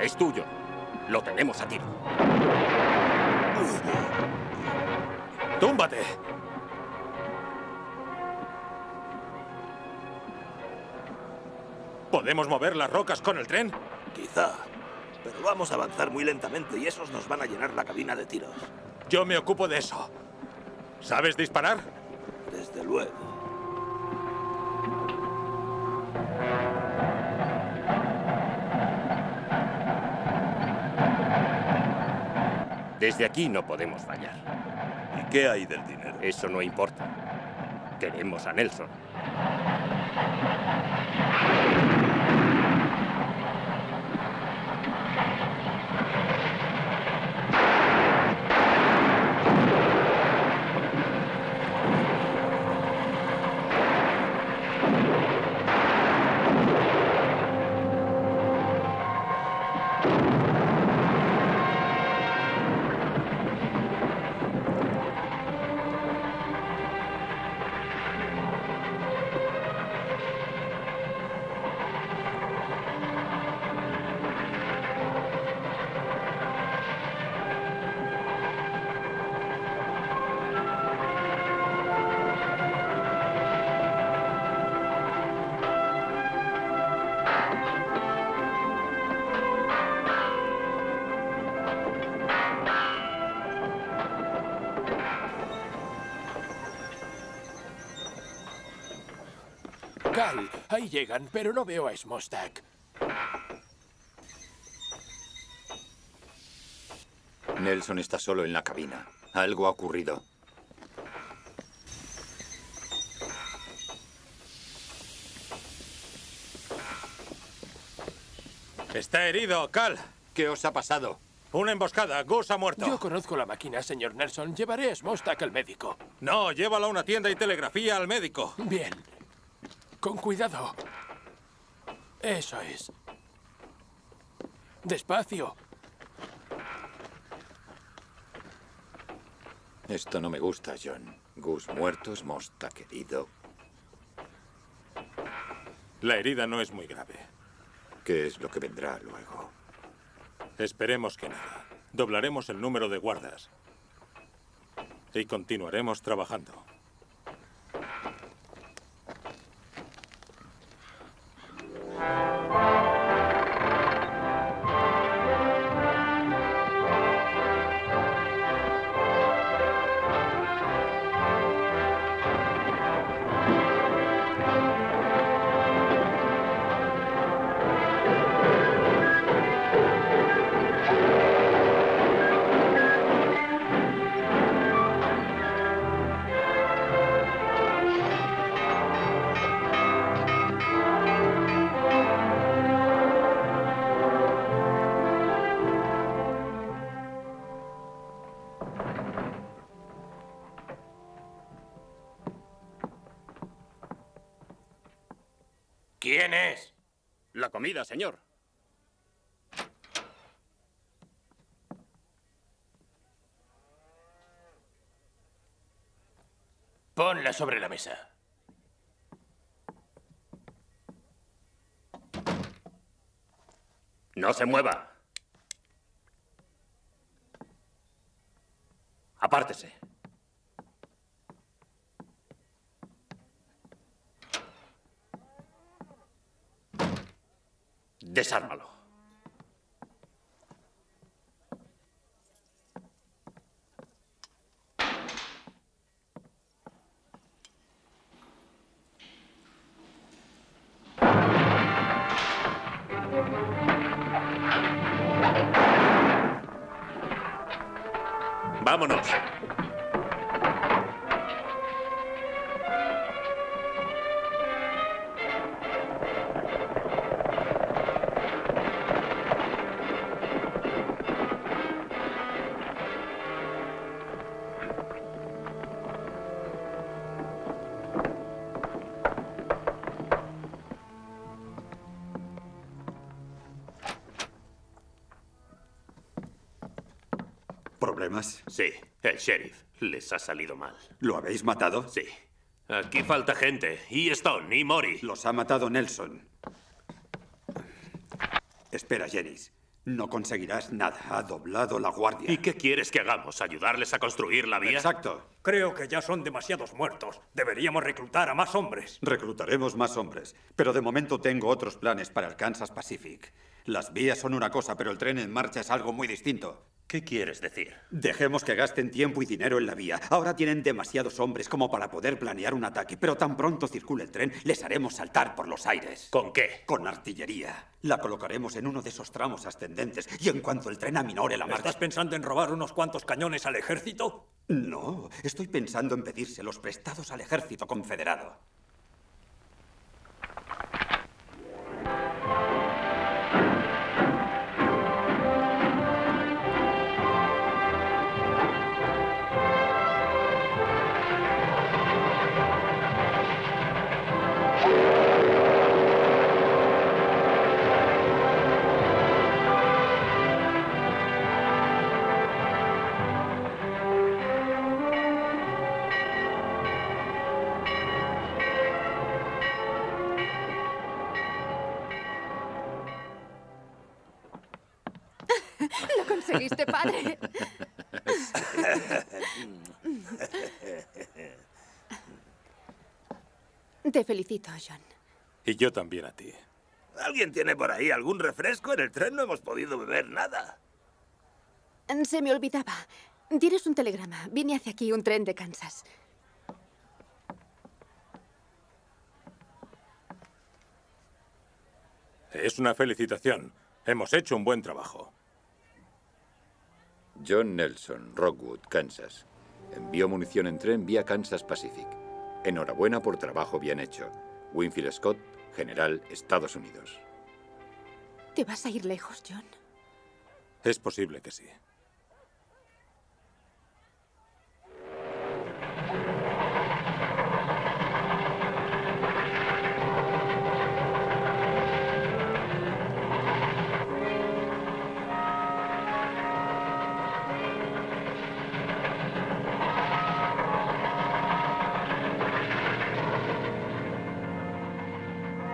Es tuyo. Lo tenemos a tiro. ¡Túmbate! ¿Podemos mover las rocas con el tren? Quizá. Pero vamos a avanzar muy lentamente y esos nos van a llenar la cabina de tiros. Yo me ocupo de eso. ¿Sabes disparar? Desde aquí no podemos fallar. ¿Y qué hay del dinero? Eso no importa. Queremos a Nelson. llegan, pero no veo a Smostak. Nelson está solo en la cabina. Algo ha ocurrido. Está herido, Cal. ¿Qué os ha pasado? Una emboscada. Gus ha muerto. Yo conozco la máquina, señor Nelson. Llevaré a Smostak al médico. No, llévalo a una tienda y telegrafía al médico. Bien. Con cuidado. Eso es. Despacio. Esto no me gusta, John. Gus muerto, Mostak querido. La herida no es muy grave. ¿Qué es lo que vendrá luego? Esperemos que nada. Doblaremos el número de guardas. Y continuaremos trabajando. Comida, señor. Ponla sobre la mesa. No se mueva. Desármalo. ¿Problemas? Sí, el sheriff. Les ha salido mal. ¿Lo habéis matado? Sí. Aquí falta gente. Y Stone, y Mori. Los ha matado Nelson. Espera, Jennings. No conseguirás nada. Ha doblado la guardia. ¿Y qué quieres que hagamos? ¿Ayudarles a construir la vía? Exacto. Creo que ya son demasiados muertos. Deberíamos reclutar a más hombres. Reclutaremos más hombres. Pero de momento tengo otros planes para el Kansas Pacific. Las vías son una cosa, pero el tren en marcha es algo muy distinto. ¿Qué quieres decir? Dejemos que gasten tiempo y dinero en la vía. Ahora tienen demasiados hombres como para poder planear un ataque, pero tan pronto circule el tren, les haremos saltar por los aires. ¿Con qué? Con artillería. La colocaremos en uno de esos tramos ascendentes y en cuanto el tren aminore la marcha... ¿Estás pensando en robar unos cuantos cañones al ejército? No, estoy pensando en pedírselos prestados al ejército confederado. Felicito, John. Y yo también a ti. ¿Alguien tiene por ahí algún refresco? En el tren no hemos podido beber nada. Se me olvidaba. Tienes un telegrama. Viene hacia aquí un tren de Kansas. Es una felicitación. Hemos hecho un buen trabajo. John Nelson, Rockwood, Kansas. Envió munición en tren vía Kansas Pacific. Enhorabuena por trabajo bien hecho. Winfield Scott, General, Estados Unidos. ¿Te vas a ir lejos, John? Es posible que sí.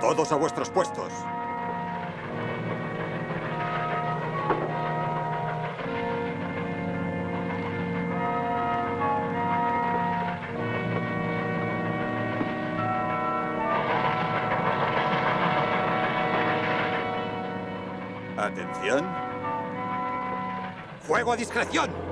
Todos a vuestros puestos. Atención. Fuego a discreción.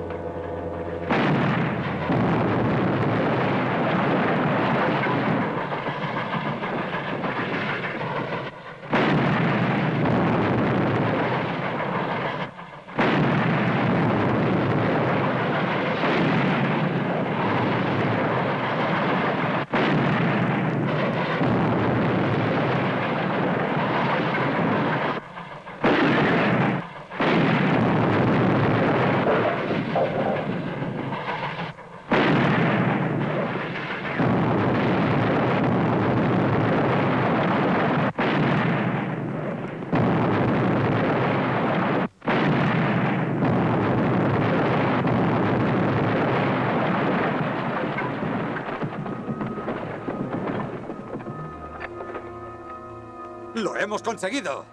¡Lo hemos conseguido!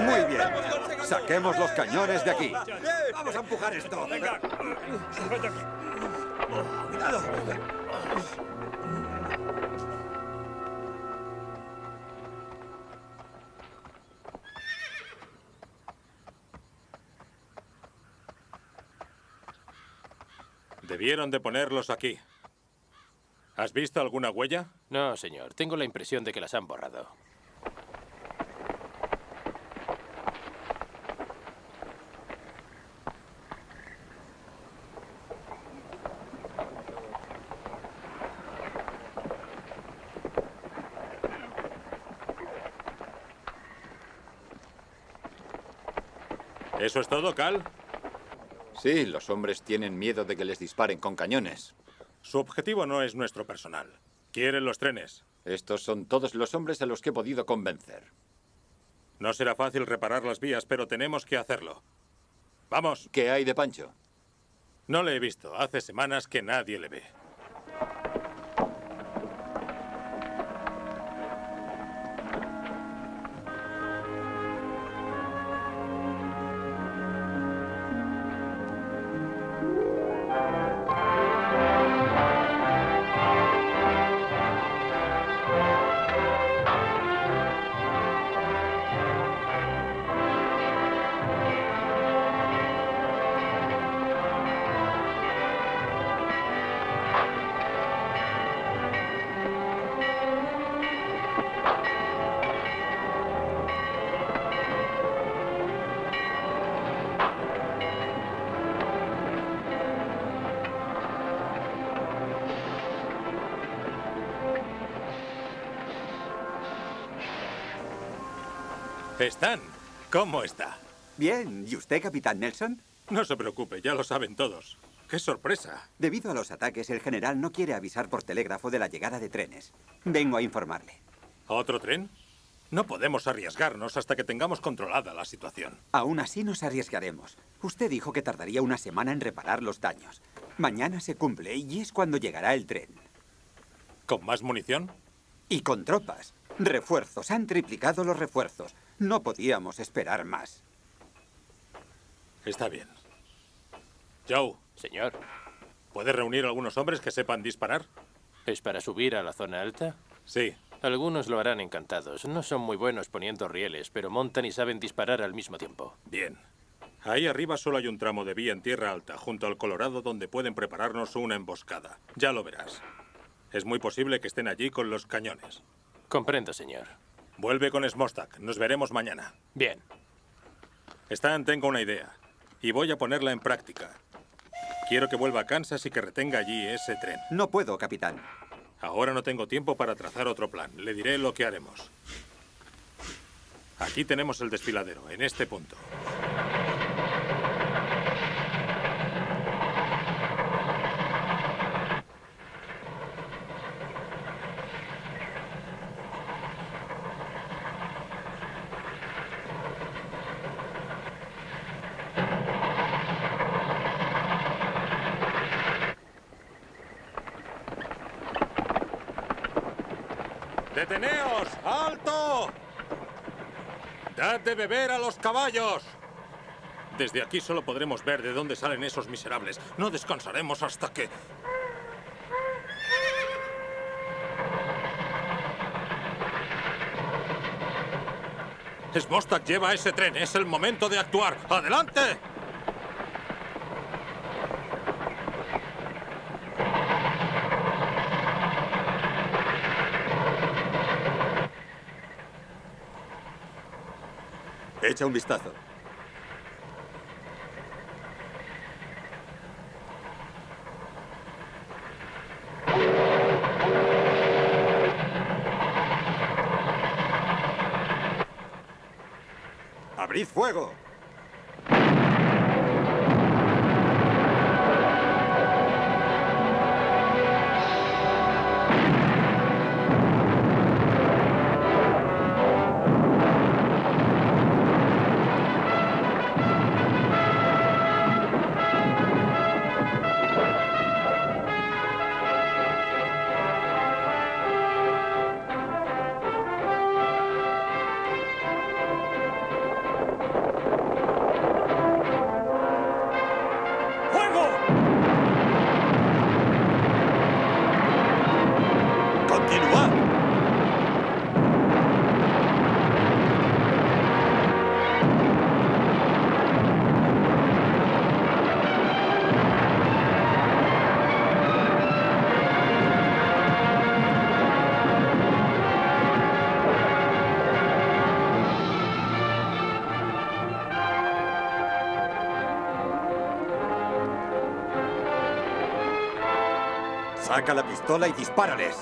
Muy bien. Saquemos los cañones de aquí. Vamos a empujar esto. Venga. Cuidado. Debieron de ponerlos aquí. ¿Has visto alguna huella? No, señor. Tengo la impresión de que las han borrado. ¿Eso es todo, Cal? Sí, los hombres tienen miedo de que les disparen con cañones. Su objetivo no es nuestro personal. Quieren los trenes. Estos son todos los hombres a los que he podido convencer. No será fácil reparar las vías, pero tenemos que hacerlo. Vamos. ¿Qué hay de Pancho? No le he visto. Hace semanas que nadie le ve. Están. ¿Cómo está? Bien. ¿Y usted, capitán Nelson? No se preocupe, ya lo saben todos. ¡Qué sorpresa! Debido a los ataques, el general no quiere avisar por telégrafo de la llegada de trenes. Vengo a informarle. ¿Otro tren? No podemos arriesgarnos hasta que tengamos controlada la situación. Aún así nos arriesgaremos. Usted dijo que tardaría una semana en reparar los daños. Mañana se cumple y es cuando llegará el tren. ¿Con más munición? Y con tropas. Refuerzos. Han triplicado los refuerzos. No podíamos esperar más. Está bien. Joe. Señor. ¿Puede reunir algunos hombres que sepan disparar? ¿Es para subir a la zona alta? Sí. Algunos lo harán encantados. No son muy buenos poniendo rieles, pero montan y saben disparar al mismo tiempo. Bien. Ahí arriba solo hay un tramo de vía en tierra alta, junto al Colorado, donde pueden prepararnos una emboscada. Ya lo verás. Es muy posible que estén allí con los cañones. Comprendo, señor. Vuelve con Smostak. Nos veremos mañana. Bien. Stan, tengo una idea. Y voy a ponerla en práctica. Quiero que vuelva a Kansas y que retenga allí ese tren. No puedo, capitán. Ahora no tengo tiempo para trazar otro plan. Le diré lo que haremos. Aquí tenemos el desfiladero, en este punto. ¡Deteneos! ¡Alto! ¡Dad de beber a los caballos! Desde aquí solo podremos ver de dónde salen esos miserables. No descansaremos hasta que... Smostak lleva ese tren. Es el momento de actuar. ¡Adelante! Echa un vistazo. ¡Abrid fuego! ¡Fuego! Saca la pistola y dispárales.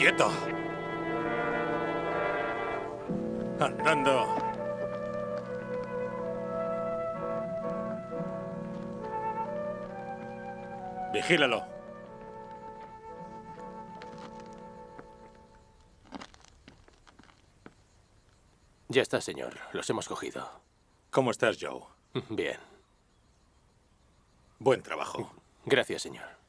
¡Quieto! Andando. Vigílalo. Ya está, señor. Los hemos cogido. ¿Cómo estás, Joe? Bien. Buen trabajo. Gracias, señor.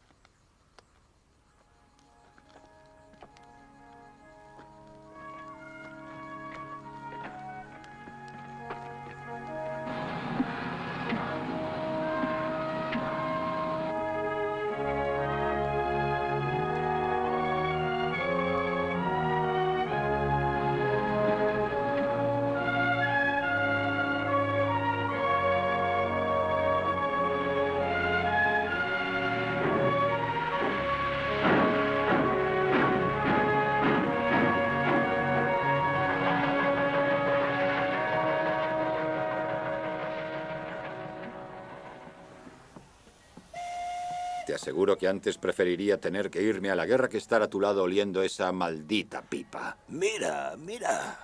Que antes preferiría tener que irme a la guerra que estar a tu lado oliendo esa maldita pipa. Mira, mira.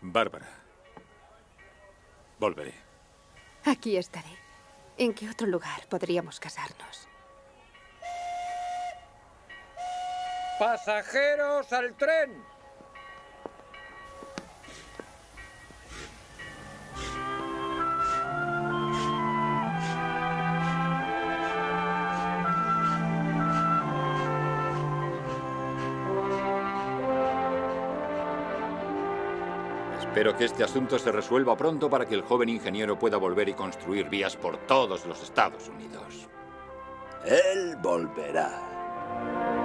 Bárbara. Volveré. Aquí estaré. ¿En qué otro lugar podríamos casarnos? ¡Pasajeros al tren! Espero que este asunto se resuelva pronto para que el joven ingeniero pueda volver y construir vías por todos los Estados Unidos. Él volverá.